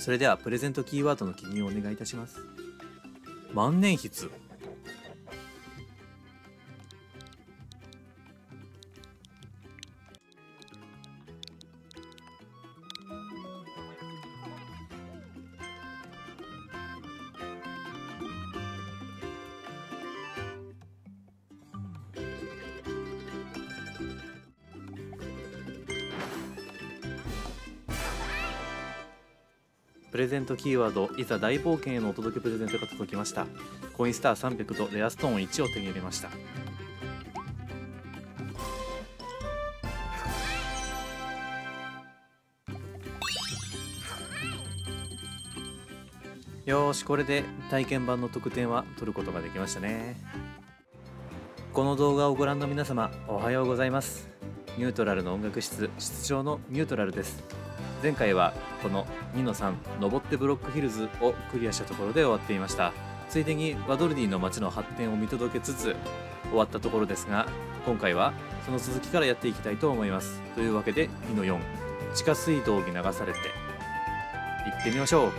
それではプレゼントキーワードの記入をお願いいたします。万年筆。ゼントキーワードいざ大冒険へのお届けプレゼントが届きました。コインスター300とレアストーン1を手に入れました。よーしこれで体験版の特典は取ることができましたね。この動画をご覧の皆様おはようございます。ニュートラルの音楽室室長のニュートラルです。前回はこの2の3登ってブロックヒルズをクリアしたところで終わっていました。ついでにワドルディの街の発展を見届けつつ終わったところですが今回はその続きからやっていきたいと思います。というわけで2の4地下水道に流されて行ってみましょう。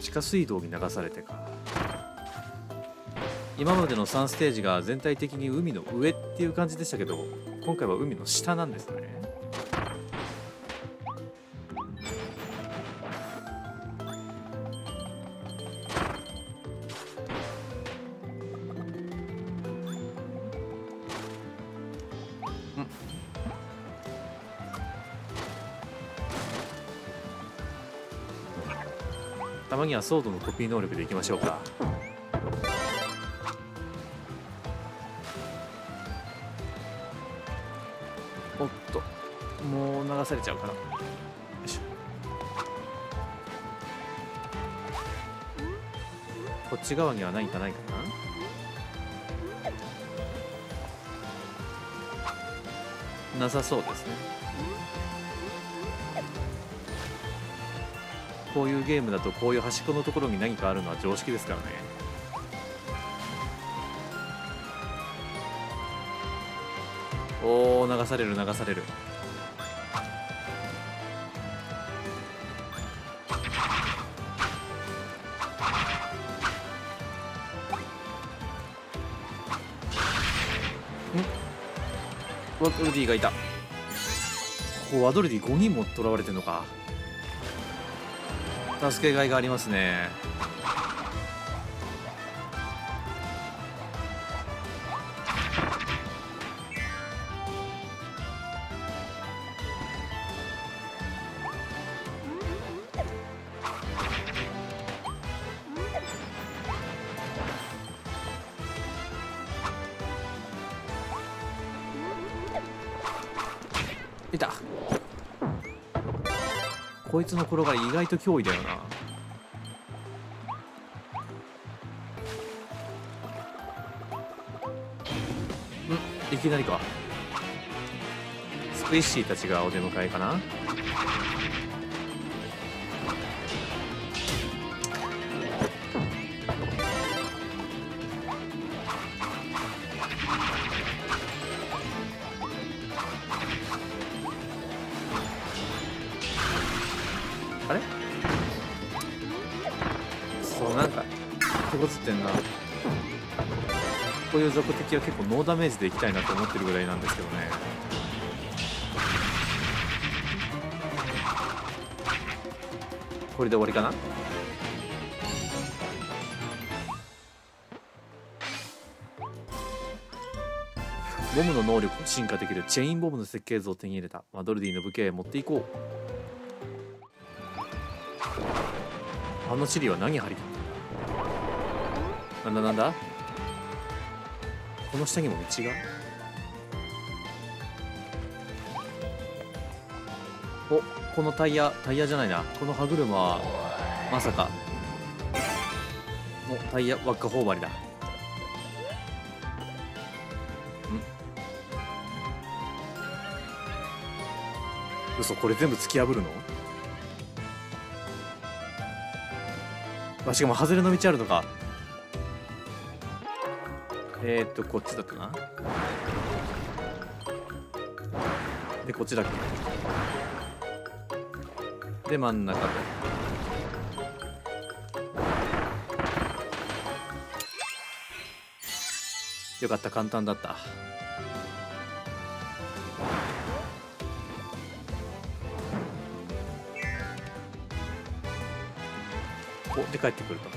地下水道に流されてか。今までの3ステージが全体的に海の上っていう感じでしたけど今回は海の下なんですね。たまにはソードのコピー能力でいきましょうか。されちゃうかな。よいしょ。こっち側には何かないかな。なさそうですね。こういうゲームだとこういう端っこのところに何かあるのは常識ですからね。おー流される流される。ワドルディがいた。ここワドルディ5人も捕らわれてんのか。助けがいがありますね。いた。こいつの転がり意外と脅威だよな。うん？いきなりか。スクイッシーたちがお出迎えかな？あれ？そうなんか手こずってんな。こういう雑魚敵は結構ノーダメージでいきたいなと思ってるぐらいなんですけどね。これで終わりかな？ボムの能力を進化できるチェインボムの設計図を手に入れた。マドルディの武器へ持っていこう。あのチリは何張り切ってんだ？なんだなんだ？この下にも道が？おこのタイヤタイヤじゃないな。この歯車はまさか。おタイヤ輪っか頬張りだ。ん？嘘これ全部突き破るの？あしかも外れの道あるのか。えー、っとこっちだったな。でこっちだっけ。で真ん中とよかった簡単だった。おで帰ってくると。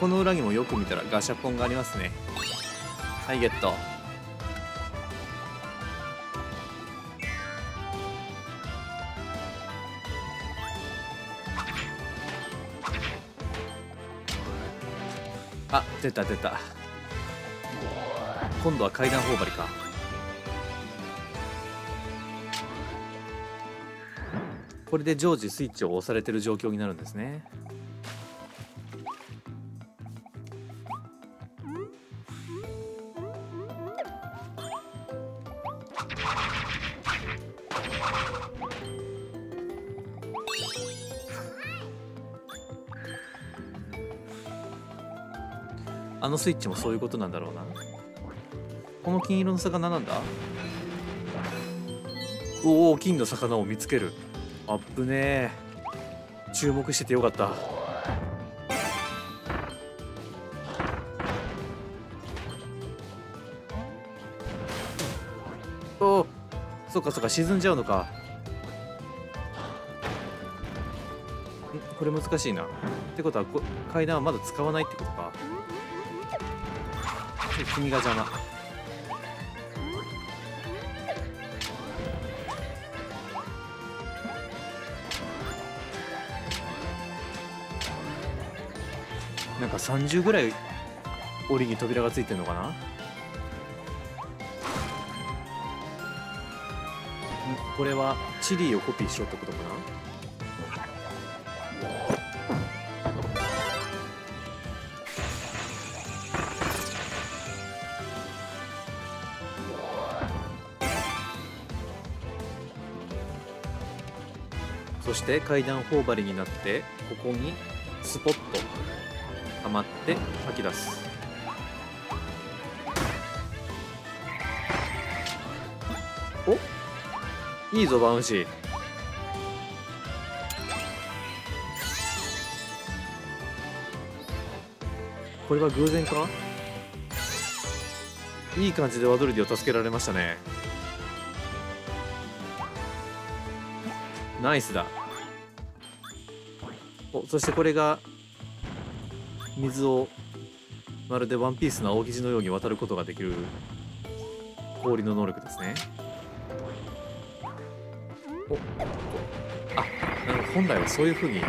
この裏にもよく見たらガシャポンがありますね。はいゲット。あ出た出た。今度は階段頬張りか。これで常時スイッチを押されてる状況になるんですね。あのスイッチもそういうことなんだろうな。この金色の魚なんだ。おお金の魚を見つける。あっぶねえ注目しててよかった。おおそっかそっか沈んじゃうのか。ん？これ難しいな。ってことはこ階段はまだ使わないってことか。君が邪魔30ぐらい檻に扉がついてんのかな？これはチリをコピーしようってことかな？そして階段頬張りになってここにスポッとはまって吐き出す。お？いいぞバウンシーこれは偶然か？いい感じでワドルディを助けられましたね。ナイスだ。おそしてこれが水をまるでワンピースの青生地のように渡ることができる氷の能力ですね。おあなるほど本来はそういうふうに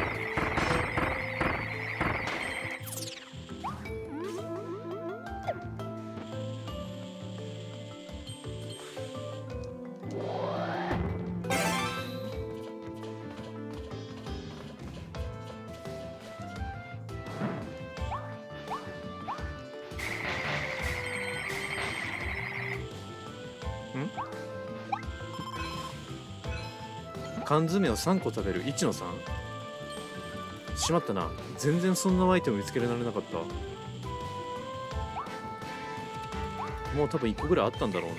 缶詰を3個食べる。1の 3? しまったな。全然そんなアイテム見つけられなかった。もう多分1個ぐらいあったんだろうな。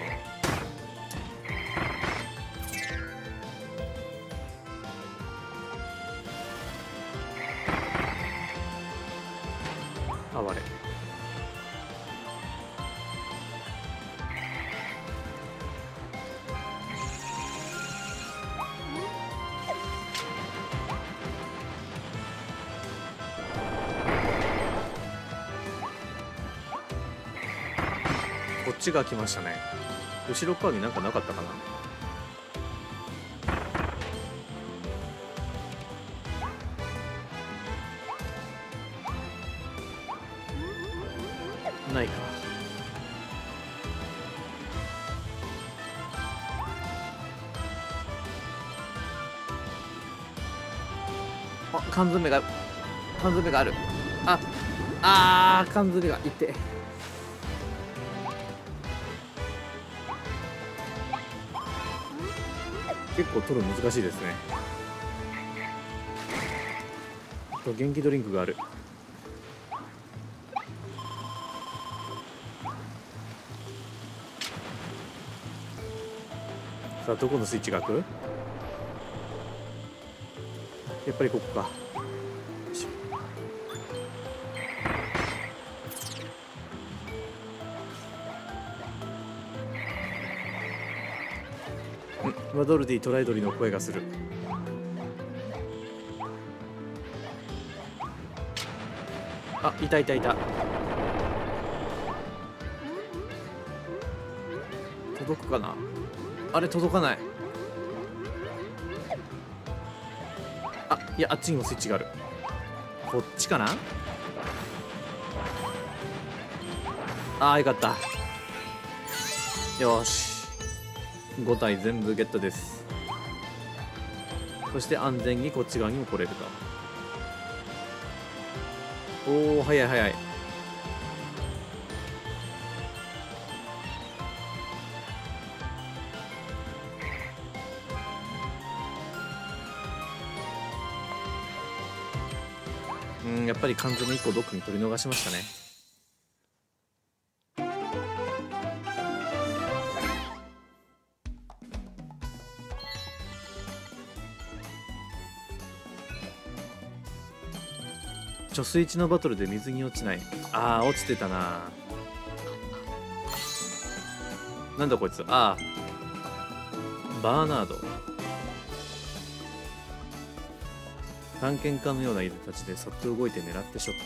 っちが来ましたね。後ろ側になんかなかったかな？ないかあ缶詰が缶詰がある。ああー缶詰がいって。結構取る難しいですね。と元気ドリンクがある。さあどこのスイッチが開く？やっぱりここか。マドルディトライドリの声がする。あいたいたいた。届くかな？あれ届かない。あいやあっちにもスイッチがある。こっちかな？ああよかった。よし。5体全部ゲットです。そして安全にこっち側にも来れると。おお早い早い。うんやっぱり完全に1個どっかに取り逃しましたね。貯水池のバトルで水に落ちない。ああ落ちてたな。なんだこいつ。ああバーナード。探検家のような犬たちでそっと動いて狙ってショッ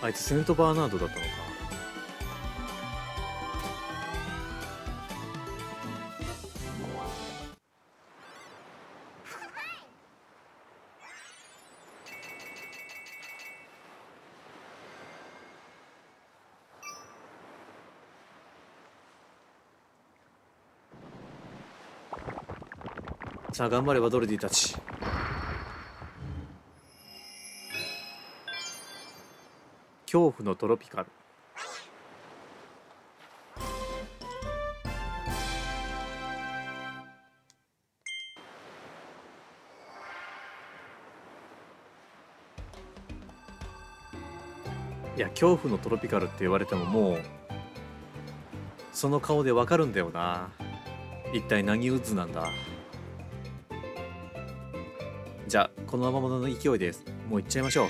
ト。あいつセント・バーナードだったのか。頑張ればドルディたち。恐怖のトロピカル。いや恐怖のトロピカルって言われてももうその顔でわかるんだよな。一体何渦なんだ。じゃあこのままの勢いです。もう行っちゃいましょう。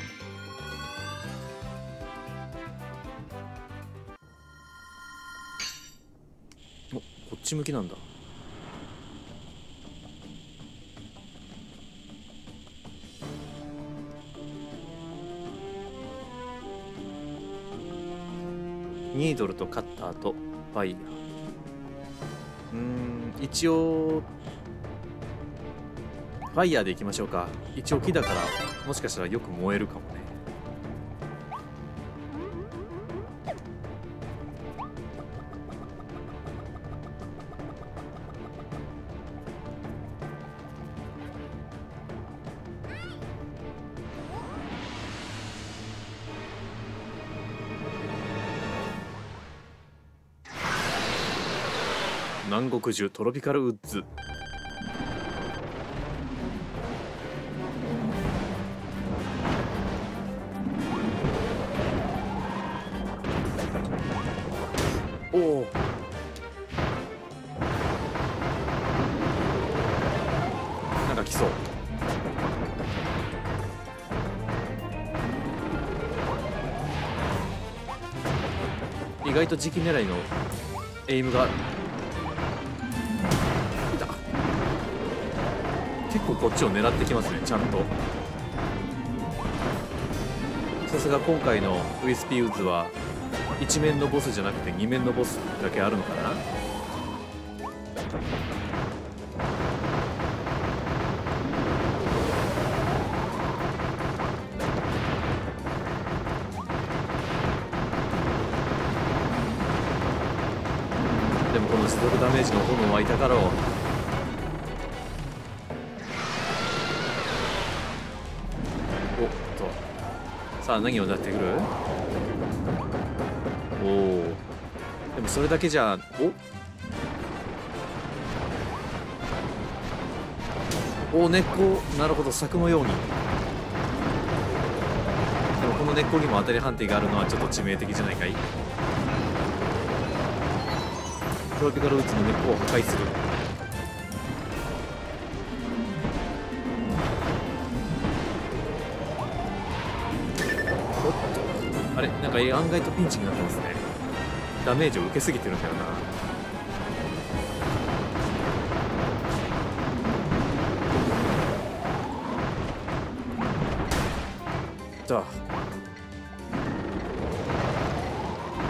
おこっち向きなんだ。ニードルとカッターとファイヤー。うーん一応ファイヤーでいきましょうか。一応木だからもしかしたらよく燃えるかもね。南国樹トロピカルウッズ。おおなんか来そう。意外と時期狙いのエイムが。結構こっちを狙ってきますねちゃんと。さすが今回のウィスピーウッズは一面のボスじゃなくて二面のボスだけあるのかな？でもこの持続ダメージの炎はいたかろう。おっと。さあ何を出してくる？それだけじゃお？お根っこ。なるほど。柵のように。でもこの根っこにも当たり判定があるのはちょっと致命的じゃないかい？トロピカルウッズの根っこを破壊する。おっと。あれ？なんか案外とピンチになってますね。ダメージを受けすぎてるんだよな。と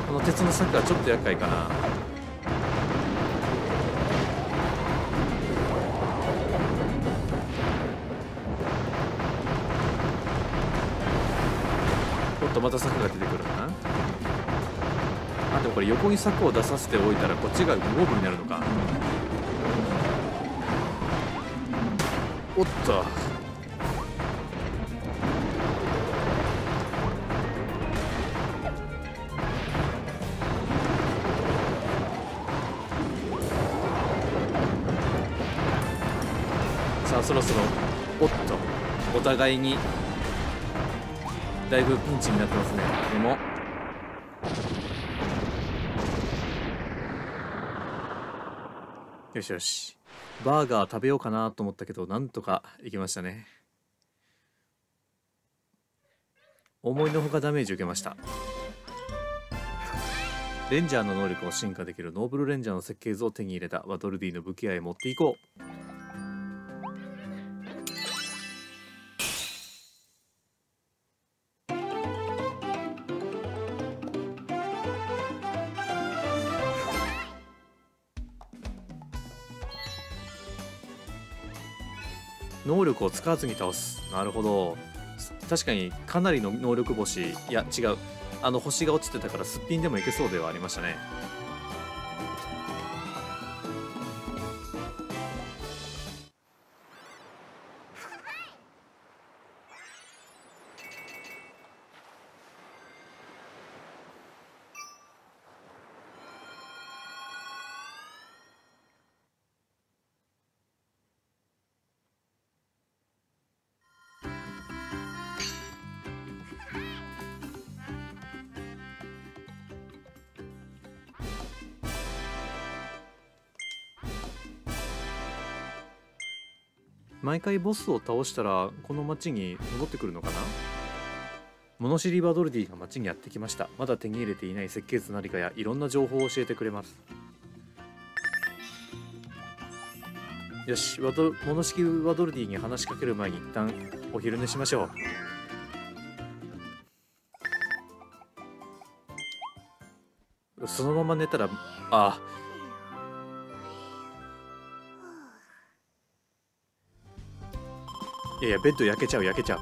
この鉄の柵はちょっと厄介かな。おっとまた柵が出てくるかな。でもこれ横に柵を出させておいたらこっちが無防備になるのか。おっと。さあそろそろ。おっと。お互いにだいぶピンチになってますね。でも。よしよし。バーガー食べようかなと思ったけどなんとかいきましたね。思いのほかダメージ受けました。レンジャーの能力を進化できるノーブルレンジャーの設計図を手に入れたワドルディの武器屋へ持っていこう。力を使わずに倒す。なるほど。確かにかなりの能力星。いや違う。あの星が落ちてたからすっぴんでもいけそうではありましたね。毎回ボスを倒したらこの町に戻ってくるのかな？物知りバドルディが町にやってきました。まだ手に入れていない設計図何かやいろんな情報を教えてくれます。よしワド物知りバドルディに話しかける前に一旦お昼寝しましょう。そのまま寝たらああいやいやベッド焼けちゃう焼けちゃう。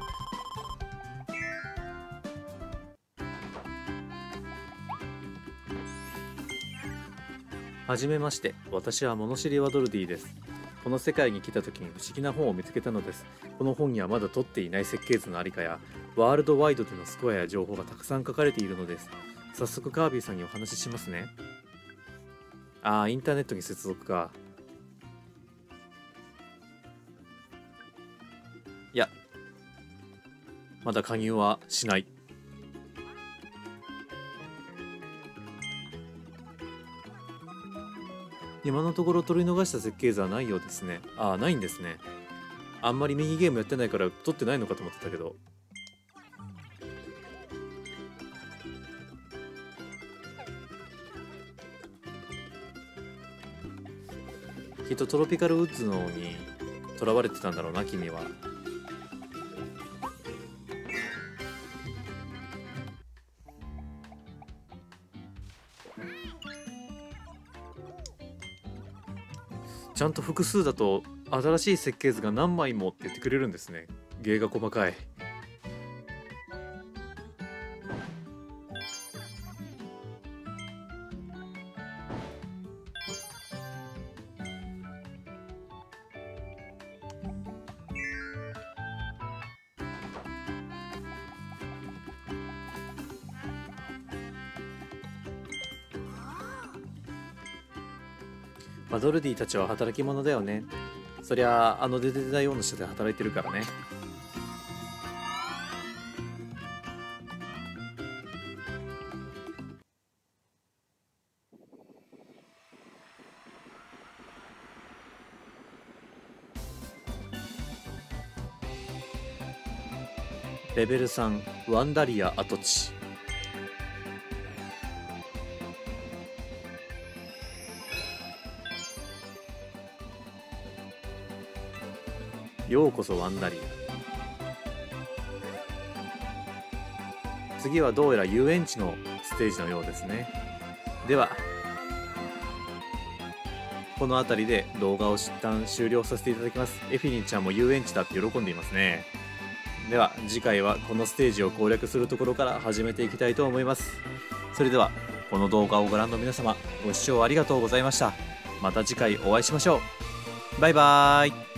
はじめまして。私は物知りワドルディです。この世界に来た時に不思議な本を見つけたのです。この本にはまだ取っていない設計図のありかやワールドワイドでのスコアや情報がたくさん書かれているのです。早速カービィさんにお話ししますね。ああインターネットに接続か。まだ加入はしない。今のところ取り逃した設計図はないようですね。ああないんですね。あんまりミニゲームやってないから取ってないのかと思ってたけど。きっとトロピカルウッズのにとらわれてたんだろうな君は。ちゃんと複数だと新しい設計図が何枚もって言ってくれるんですね。芸が細かい。まあ、ドルディたちは働き者だよね。そりゃあ、の出てたような人で働いてるからね。レベル3ワンダリア跡地ようこそワンダリア次はどうやら遊園地のステージのようですね。ではこの辺りで動画を一旦終了させていただきます。エフィニーちゃんも遊園地だって喜んでいますね。では次回はこのステージを攻略するところから始めていきたいと思います。それではこの動画をご覧の皆様ご視聴ありがとうございました。また次回お会いしましょう。バイバーイ。